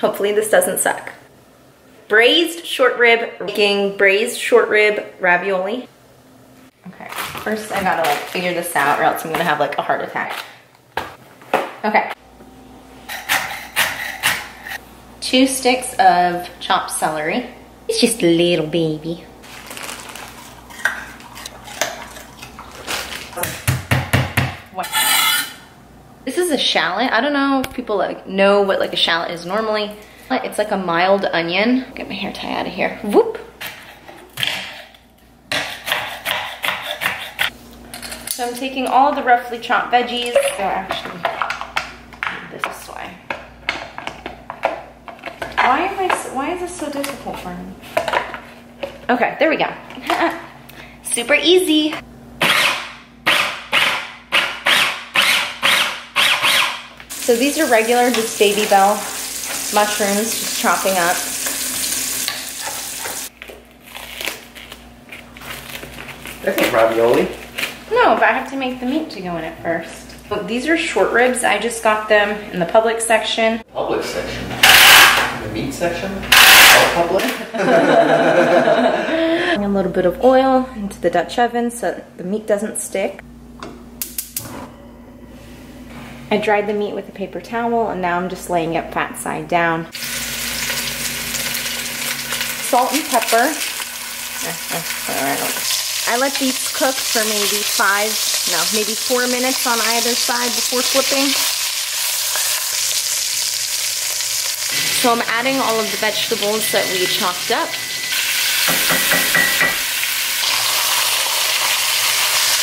Hopefully this doesn't suck. Braised short rib, making braised short rib ravioli. Okay, first I gotta like figure this out or else I'm gonna have like a heart attack. Okay. Two sticks of chopped celery. It's just a little baby. This is a shallot. I don't know if people like know what like a shallot is normally. It's like a mild onion. Get my hair tie out of here. Whoop. So I'm taking all the roughly chopped veggies. Actually, this way. Why am I? Why is this so difficult for me? Okay, there we go. Super easy. So these are regular, just baby bell mushrooms, just chopping up. That's not ravioli. No, but I have to make the meat to go in it first. These are short ribs. I just got them in the public section. Public section. The meat section? All public? a little bit of oil into the Dutch oven so the meat doesn't stick. I dried the meat with a paper towel and now I'm just laying it fat side down. Salt and pepper. I let these cook for maybe five, no, maybe four minutes on either side before flipping. So I'm adding all of the vegetables that we chopped up.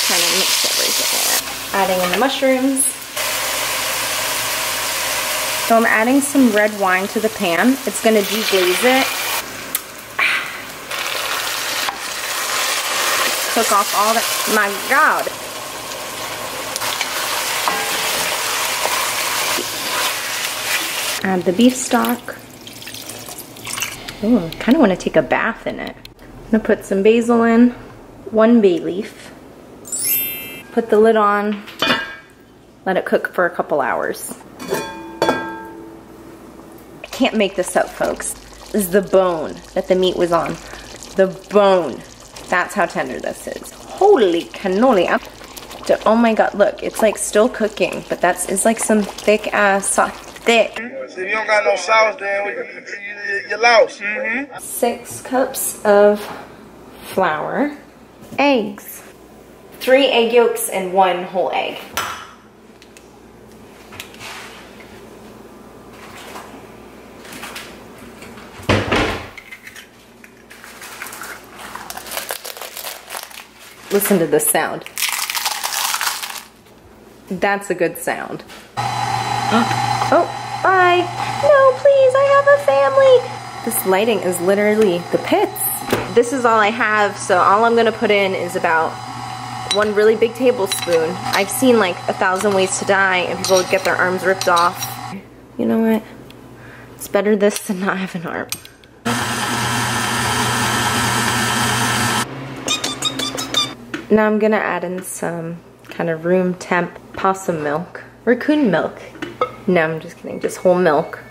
Kind of mix everything up. Adding in the mushrooms. So I'm adding some red wine to the pan. It's gonna deglaze it. Cook off all that, my God. Add the beef stock. Ooh, kind of want to take a bath in it. I'm gonna put some basil in, one bay leaf. Put the lid on, let it cook for a couple hours can't make this up, folks. This is the bone that the meat was on. The bone. That's how tender this is. Holy cannoli. Oh my god, look, it's like still cooking, but that's it's like some thick ass sauce. Thick. If you don't got no sauce, then you, are lost. Mm -hmm. Six cups of flour. Eggs. Three egg yolks and one whole egg. Listen to this sound. That's a good sound. oh, bye. No, please, I have a family. This lighting is literally the pits. This is all I have, so all I'm gonna put in is about one really big tablespoon. I've seen like a thousand ways to die and people would get their arms ripped off. You know what? It's better this than not have an arm. Now I'm gonna add in some kind of room temp possum milk, raccoon milk. No, I'm just kidding, just whole milk.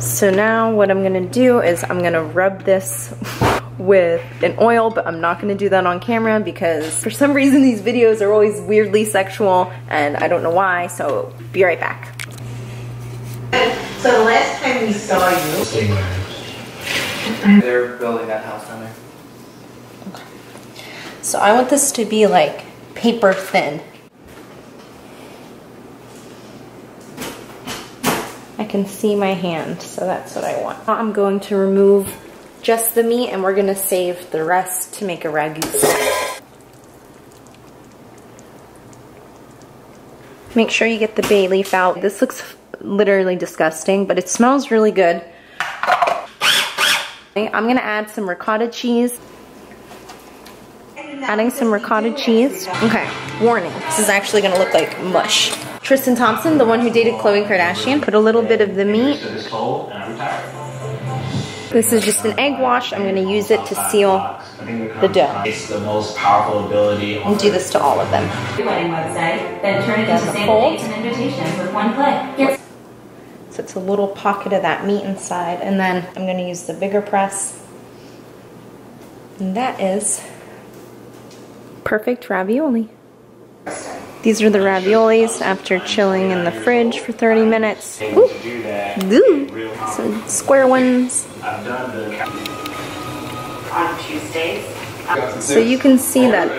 So now what I'm gonna do is I'm gonna rub this with an oil, but I'm not gonna do that on camera because for some reason these videos are always weirdly sexual and I don't know why, so be right back. So the last time we saw you... They're building that house down there. So I want this to be like paper thin. I can see my hand, so that's what I want. I'm going to remove just the meat and we're gonna save the rest to make a ragu Make sure you get the bay leaf out. This looks literally disgusting, but it smells really good. I'm gonna add some ricotta cheese adding some ricotta cheese. Okay, warning, this is actually gonna look like mush. Tristan Thompson, the one who dated Khloe Kardashian, put a little bit of the meat. This is just an egg wash. I'm gonna use it to seal the dough. It's the most powerful ability. And do this to all of them. Wedding website, then turn it into sample dates invitations with one click. So it's a little pocket of that meat inside. And then I'm gonna use the bigger press. And that is perfect ravioli. These are the raviolis after chilling in the fridge for 30 minutes. Ooh. Ooh. Some square ones. So you can see that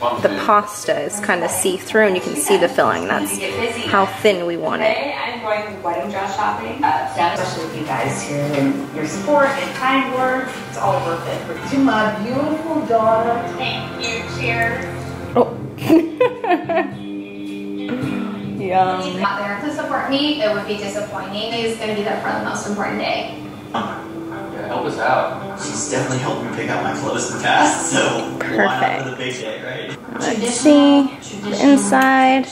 the pasta is kind of see-through and you can see the filling. That's how thin we want it. Today I'm going wedding dress shopping. Uh, especially with you guys here and your support and kind words. It's all worth it. To my beautiful daughter. Thank you. Cheers. Oh. Yum. He's not there to support me, it would be disappointing. He's gonna be there for the most important day. Yeah, help us out. She's definitely helped me pick out my clothes in the past, so why not for the big day, right? Let's see the inside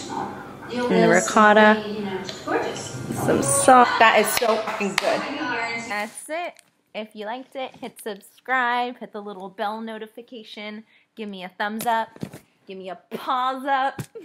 and the ricotta. Some salt. That is so fucking good. That's it. If you liked it, hit subscribe, hit the little bell notification, give me a thumbs up, give me a paws up.